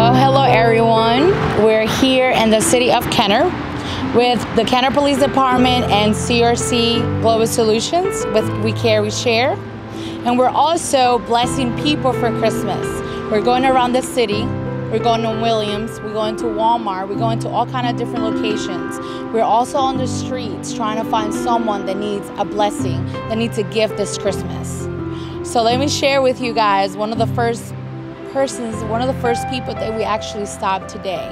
Hello everyone. We're here in the city of Kenner with the Kenner Police Department and CRC Global Solutions with We Care, We Share. And we're also blessing people for Christmas. We're going around the city. We're going to Williams. We're going to Walmart. We're going to all kind of different locations. We're also on the streets trying to find someone that needs a blessing, that needs a gift this Christmas. So let me share with you guys one of the first persons, one of the first people that we actually stopped today.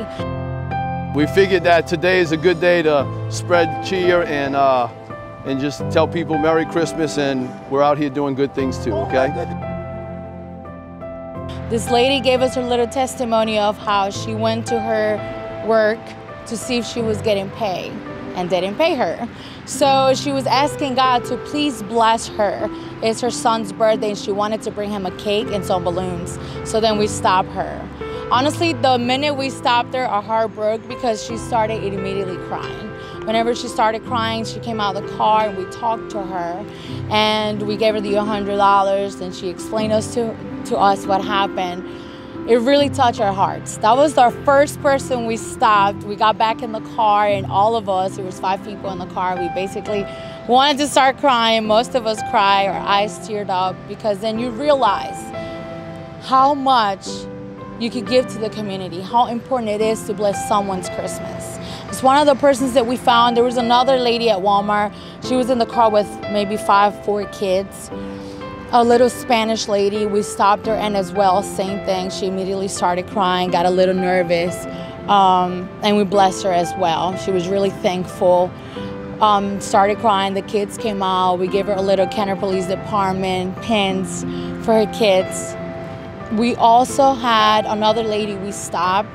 We figured that today is a good day to spread cheer and uh, and just tell people Merry Christmas and we're out here doing good things too, okay? This lady gave us her little testimony of how she went to her work to see if she was getting paid and didn't pay her. So she was asking God to please bless her. It's her son's birthday and she wanted to bring him a cake and some balloons. So then we stopped her. Honestly, the minute we stopped her, our heart broke because she started immediately crying. Whenever she started crying, she came out of the car and we talked to her and we gave her the $100 and she explained us to, to us what happened. It really touched our hearts. That was our first person we stopped. We got back in the car and all of us, there was five people in the car, we basically wanted to start crying. Most of us cried, our eyes teared up because then you realize how much you could give to the community, how important it is to bless someone's Christmas. It's one of the persons that we found. There was another lady at Walmart. She was in the car with maybe five, four kids. A little Spanish lady, we stopped her and as well, same thing. She immediately started crying, got a little nervous, um, and we blessed her as well. She was really thankful. Um, started crying, the kids came out. We gave her a little Kenner Police Department pins for her kids. We also had another lady we stopped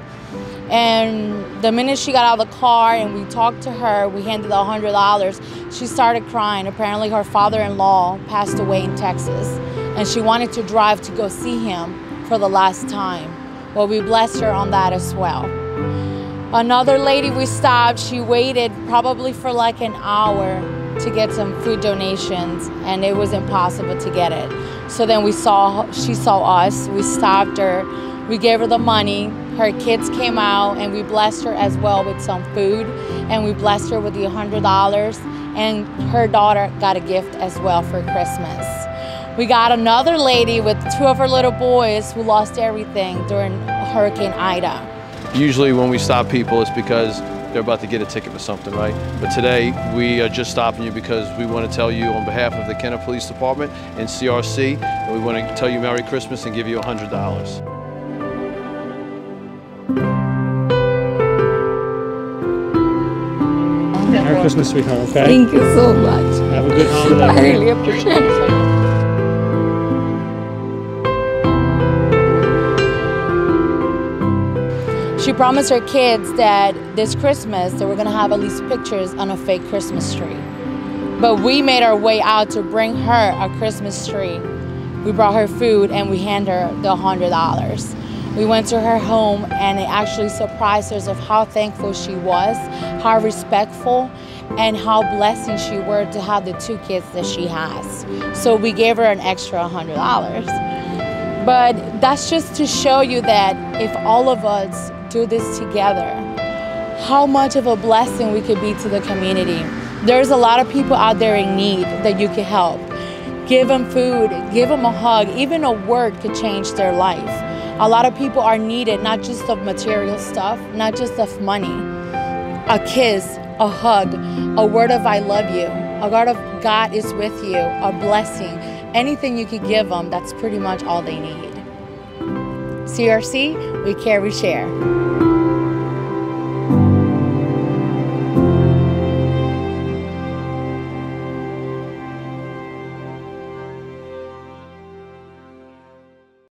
and the minute she got out of the car and we talked to her, we handed her $100, she started crying. Apparently her father-in-law passed away in Texas and she wanted to drive to go see him for the last time. Well, we blessed her on that as well. Another lady we stopped, she waited probably for like an hour to get some food donations and it was impossible to get it. So then we saw, she saw us, we stopped her, we gave her the money, her kids came out and we blessed her as well with some food and we blessed her with the $100 and her daughter got a gift as well for Christmas. We got another lady with two of her little boys who lost everything during Hurricane Ida. Usually when we stop people it's because they're about to get a ticket for something, right? But today we are just stopping you because we want to tell you on behalf of the Kenner Police Department and CRC, we want to tell you Merry Christmas and give you $100. Merry Christmas, sweetheart, okay? Thank you so much. Have a good holiday. I really appreciate it. She promised her kids that this Christmas they were gonna have at least pictures on a fake Christmas tree. But we made our way out to bring her a Christmas tree. We brought her food and we handed her the hundred dollars. We went to her home and it actually surprised us of how thankful she was, how respectful, and how blessing she were to have the two kids that she has. So we gave her an extra hundred dollars. But that's just to show you that if all of us do this together, how much of a blessing we could be to the community. There's a lot of people out there in need that you can help. Give them food, give them a hug, even a word could change their life. A lot of people are needed, not just of material stuff, not just of money. A kiss, a hug, a word of I love you, a word of God is with you, a blessing. Anything you could give them, that's pretty much all they need. CRC, we care, we share.